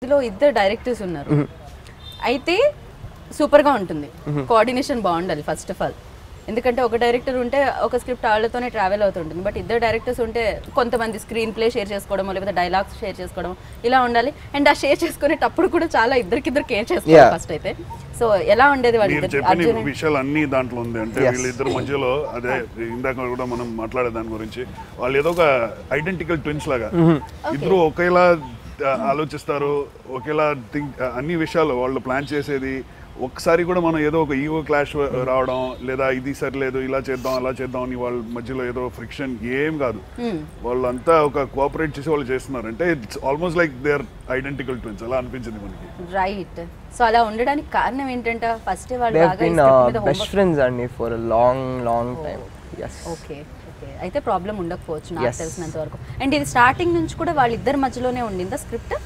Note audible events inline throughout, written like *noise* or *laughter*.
ఇందులో ఇద్దరు డైరెక్టర్స్ ఉన్నారు. అయితే సూపర్గా ఉంటుంది. కోఆర్డినేషన్ బాగుండాలి ఫస్ట్ ఆఫ్ ఆల్. ఎందుకంటే ఒక డైరెక్టర్ ఉంటే ఒక స్క్రిప్ట్ వాళ్ళతోనే ట్రావెల్ అవుతుంటుంది. బట్ ఇద్దరు డైరెక్టర్స్ ఉంటే కొంతమంది స్క్రీన్ ప్లే షేర్ చేసుకోవడం లేకపోతే డైలాగ్స్ షేర్ చేసుకోవడం ఇలా ఉండాలి. అండ్ ఆ షేర్ చేసుకునేటప్పుడు కూడా చాలా ఇద్దరికిద్దరు కేర్ చేసుకోవాలి. ఫస్ట్ అయితే. సో ఎలా ఉండేది చెప్పిన అర్జున్ విషయాలు అన్ని దాంట్లో ఉంది. అంటే. వీళ్ళిద్దరి మధ్యలో అదే ఇందాక కూడా మనం మాట్లాడే దాని గురించి వాళ్ళు ఏదో ఒక ఐడెంటికల్ ట్విన్స్ లాగా. ఇద్దరు ఒకేలా ఆలోచిస్తారు. ఒకేలా థింక్ అన్ని విషయాలు వాళ్ళు ప్లాన్ చేసేది. ఒకసారి కూడా మనం ఏదో ఒక ఈగో క్లాష్ రావడం లేదా ఇది సరిలేదు ఇలా చేద్దాం అలా చేద్దాం అని వాళ్ళ మధ్యలో ఏదో ఫ్రిక్షన్ ఏం కాదు. వాళ్ళంతా ఒక కోఆపరేట్ చేసి వాళ్ళు చేస్తున్నారు అంటే it's almost like they are identical twins. అలా అనిపించింది మనకి. రైట్. సో అలా ఉండడానికి కారణం ఏంటంటే? ఫస్ట్ వాళ్ళు బెస్ట్ ఫ్రెండ్స్ అండి for long long okay okay. అయితే ప్రాబ్లం ఉండకపోవచ్చు నాకు. తెలిసినంత వరకు. అండ్ ఇది స్టార్టింగ్ నుంచి కూడా వాళ్ళిద్దరి మధ్యలోనే ఉండిందా స్క్రిప్ట్?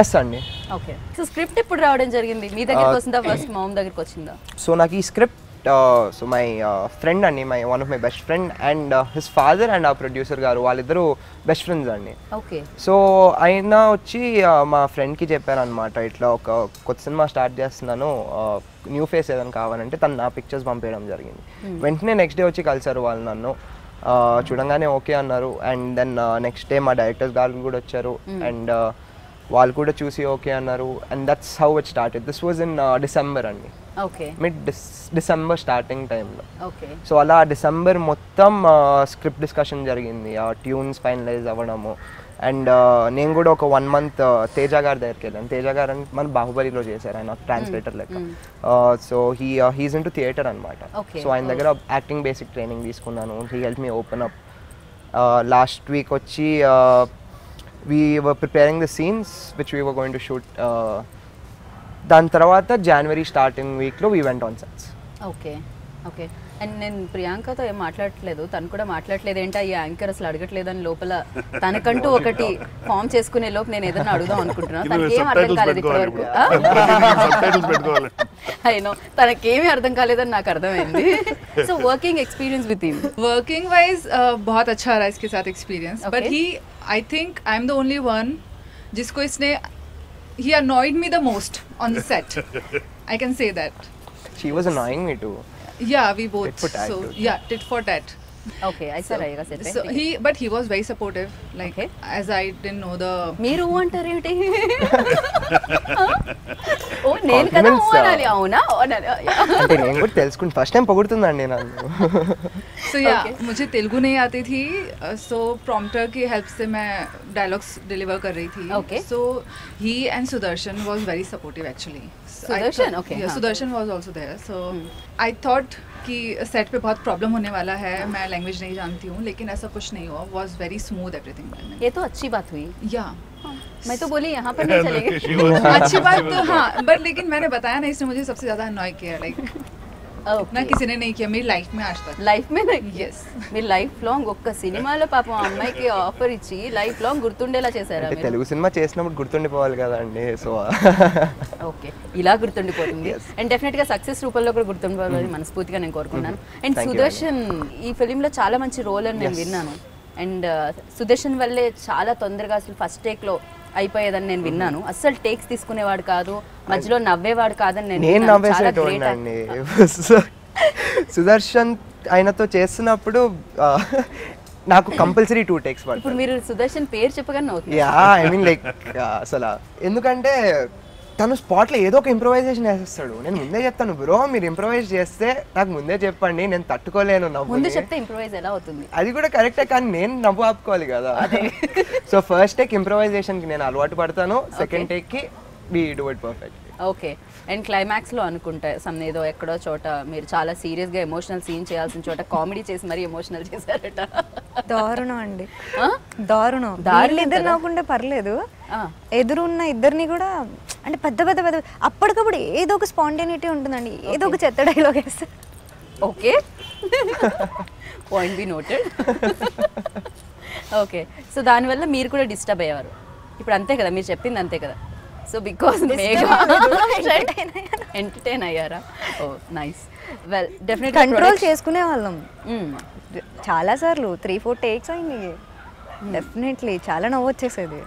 ఎస్ అండి. ఓకే సో స్క్రిప్ట్ ఎప్పుడు రావడం జరిగింది? మీ దగ్గరికి వచ్చిందా ఫస్ట్ మామ్ దగ్గరికి వచ్చిందా? సో నాకు ఈ స్క్రిప్ట్ సో మై ఫ్రెండ్ అండి my one of my best friend and his father and ఆ ప్రొడ్యూసర్ గారు వాళ్ళిద్దరూ బెస్ట్ ఫ్రెండ్స్ అండి. ఓకే సో ఆయన వచ్చి ఆ, మా ఫ్రెండ్కి చెప్పాను అనమాట ఇట్లా ఒక కొత్త సినిమా స్టార్ట్ చేస్తున్నాను న్యూ ఫేస్ ఏదైనా కావాలంటే తను నా పిక్చర్స్ పంపించడం జరిగింది. వెంటనే నెక్స్ట్ డే వచ్చి కలిసారు వాళ్ళు నన్ను. చూడంగానే ఓకే అన్నారు. అండ్ దెన్ నెక్స్ట్ డే మా డైరెక్టర్స్ గారు కూడా వచ్చారు. అండ్ వాళ్ళు కూడా చూసి ఓకే అన్నారు. And that's how it started this was in December అండి. Okay. Mid Dec December starting టైంలో ఓకే. సో అలా డిసెంబర్ మొత్తం స్క్రిప్ట్ డిస్కషన్ జరిగింది. ఆ ట్యూన్స్ ఫైనలైజ్ అవ్వడము. అండ్ నేను కూడా ఒక వన్ మంత్ తేజ గారి దగ్గరికి వెళ్ళాను. తేజ గారు అని మన బాహుబలిలో చేశారు ఆయన ట్రాన్స్లేటర్ లెక్క. So he he's into theatre అనమాట. సో ఆయన దగ్గర యాక్టింగ్ బేసిక్ ట్రైనింగ్ తీసుకున్నాను. He help me open up last week వచ్చి we were preparing the scenes which we were going to shoot దాని తర్వాత జనవరి స్టార్టింగ్ వీక్లో we went on sets okay okay and నేను ప్రియాంకతో ఏం మాట్లాడట్లేదు తను కూడా మాట్లాడట్లేదు ఏంటో ఈ యాంకర్ అసలు అడగట్లేదని లోపల తనకంటూ ఒకటి ఫామ్ చేసుకునే లోపు నేను ఏదైనా అడుగుదాం అనుకుంటున్నాను తనకి ఏం అర్థం సబ్టైటిల్స్ కాలేదు పెట్టుకోవాలి ఇప్పటివరకు సబ్టైటిల్స్ పెట్టుకోవాలి అయినో తనకేమీ అర్థం కాలేదని నాకు అర్థమైంది so working experience with him working wise बहुत अच्छा रहा इसके साथ experience but Okay. He I think I am the only one जिसको इसने ही annoyed me the most on the set I can say that she was annoying me too yeah we both. For tat so yeah tit for tat okay ఐసా రైగా set so he but he was very supportive like Okay. as i didn't know the మీరు ఊ అంటారేమిటి ఓ నేను కదా ఊ Compliments, uh, అనాలి అవునా ఓ అనాలి అంటే నేను కూడా తెలుసుకుని ఫస్ట్ టైం పొగుడుతుందండి నన్ను so yeah Okay. मुझे तेलुगु नहीं आती थी सो प्रॉम्प्टर की हेल्प से मैं डायलॉग्स डिलीवर कर रही थी Okay. so he and sudarshan was very supportive actually So I Sudarshan? thought- Okay, yeah हाँ. sudarshan was also there so i thought कि सेट पे बहुत प्रॉब्लम होने वाला है मैं लैंग्वेज नहीं जानती हूँ लेकिन ऐसा कुछ नहीं हुआ। वॉज़ वेरी स्मूथ एवरीथिंग ये तो अच्छी बात हुई। या मैं तो बोली यहाँ पर नहीं चलेगी। अच्छी बात *laughs* तो हाँ बट लेकिन मैंने बताया ना इसने मुझे सबसे ज़्यादा अनॉय किया लाइक నా కిసినే నైకి మీ లైఫ్ మే ఆజ్ తక్ లైఫ్ మే yes. మీ లైఫ్ లాంగ్ ఒక్క సినిమాలో పాపం అమ్మాయికి *laughs* ఆఫర్ ఇచ్చి లైఫ్ లాంగ్ గుర్తుండేలా చేశారా మీరు? తెలుగు సినిమా చేసినప్పుడు గుర్తుండిపోవాలి కదండి సో ఓకే ఇలా గుర్తుండిపోతుంది. అండ్ డెఫినెట్గా సక్సెస్ రూపంలో కూడా గుర్తుండిపోవాలని మనస్ఫూర్తిగా నేను కోరుకున్నాను. Mm-hmm. అండ్ సుదర్శన్ ఈ ఫిలిం లో చాలా మంచి రోల్ అని నేను విన్నాను. అండ్ uh, సుదర్శన్ వల్లే చాలా తొందరగా అసలు ఫస్ట్ టేక్లో అయిపోయేదని నేను విన్నాను. అస్సలు టేక్స్ తీసుకునేవాడు కాదు మధ్యలో నవ్వేవాడు కాదని నేను నవ్వేసేటోండి *laughs* సుదర్శన్ ఆయనతో చేస్తున్నప్పుడు నాకు కంపల్సరీ టూ టేక్స్ ఇప్పుడు మీరు సుదర్శన్ పేరు చెప్పగానే యా ఐ మీన్ లైక్ అసలు ఎందుకంటే తను స్పాట్లో ఏదో ఒక ఇంప్రొవైజేషన్ వేసేస్తాడు నేను ముందే చెప్తాను బ్రో మీరు ఇంప్రొవైజ్ చేస్తే నాకు ముందే చెప్పండి నేను తట్టుకోలేను ముందు నవ్వు చెప్తే ఇంప్రూవైజ్ ఎలా అవుతుంది? అది కూడా కరెక్టే కానీ నేను నవ్వు ఆపుకోవాలి కదా. సో ఫస్ట్ టేక్ ఇంప్రొవైజేషన్కి నేను అలవాటు పడతాను second టేక్కి we do it perfect okay and క్లైమాక్స్లో అనుకుంటా సమ్ ఏదో ఎక్కడో చోట మీరు చాలా సీరియస్గా ఎమోషనల్ సీన్ చేయాల్సిన చోట కామెడీ చేసి మరీ ఎమోషనల్ చేశారట. దారుణం అండి. ఆ? దారుణం. దారుణం వీళ్ళిద్దరు కదా? నవ్వుకుంటే పర్లేదు. ఆ. ఎదురున్న ఇద్దరిని కూడా అంటే పెద్ద పెద్ద పెద్ద అప్పటికప్పుడు ఏదో ఒక స్పాంటేనిటీ ఉంటుందండి. ఏదో ఒక చెత్త డైలాగ్ వేస్తారు okay point be noted okay so దానివల్ల మీరు కూడా డిస్టర్బ్ అయ్యేవారు. ఇప్పుడు అంతే కదా మీరు చెప్పింది అంతే కదా. సో బికాస్ ఎంటర్టైన్ అయ్యారా? Oh nice well definite control చేసుకునే వాళ్ళం. చాలా సార్లు త్రీ ఫోర్ టేక్స్ అయింది. డెఫినెట్లీ చాలా నవ్వు వచ్చేసేది.